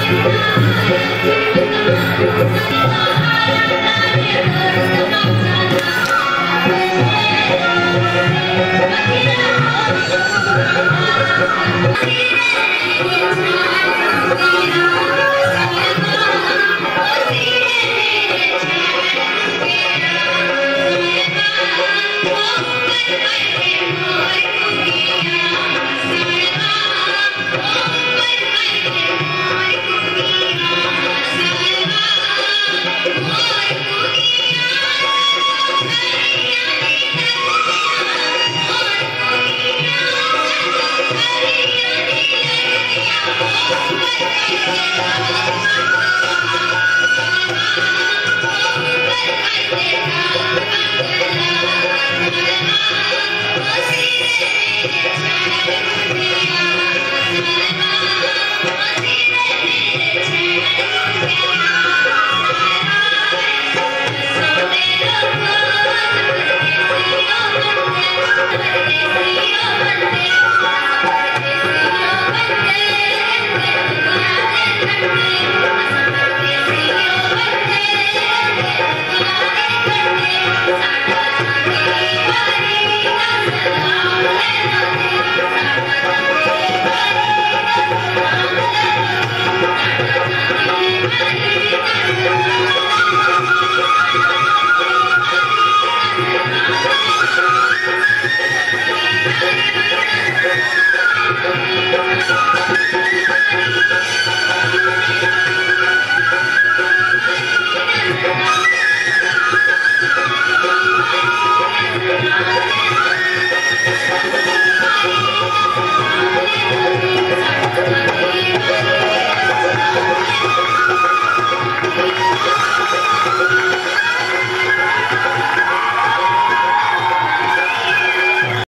I'm gonna go to.